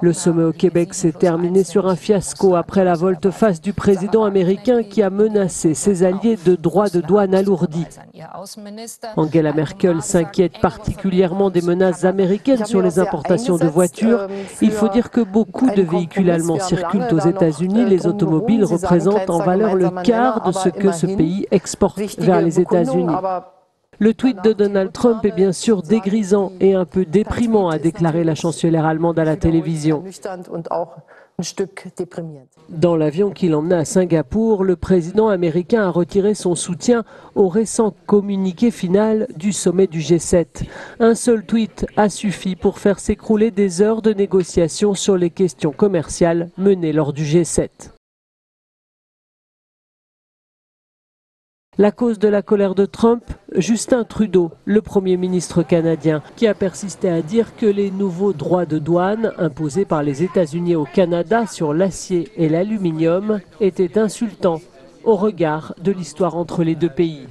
Le sommet au Québec s'est terminé sur un fiasco après la volte-face du président américain qui a menacé ses alliés de droits de douane alourdis. Angela Merkel s'inquiète particulièrement des menaces américaines sur les importations de voitures. Il faut dire que beaucoup de véhicules allemands circulent aux États-Unis. Les automobiles représentent en valeur le quart de ce que ce pays exporte vers les États-Unis. Le tweet de Donald Trump est bien sûr dégrisant et un peu déprimant, a déclaré la chancelière allemande à la télévision. Dans l'avion qui l'emmena à Singapour, le président américain a retiré son soutien au récent communiqué final du sommet du G7. Un seul tweet a suffi pour faire s'écrouler des heures de négociations sur les questions commerciales menées lors du G7. La cause de la colère de Trump, Justin Trudeau, le Premier ministre canadien, qui a persisté à dire que les nouveaux droits de douane imposés par les États-Unis au Canada sur l'acier et l'aluminium étaient insultants au regard de l'histoire entre les deux pays.